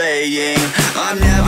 playing. I'm never